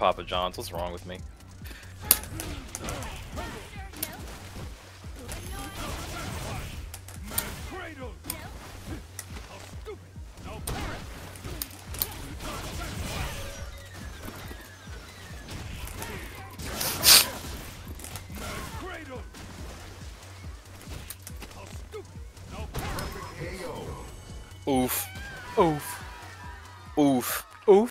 Papa John's. What's wrong with me? Oof. Oof. Oof. Oof.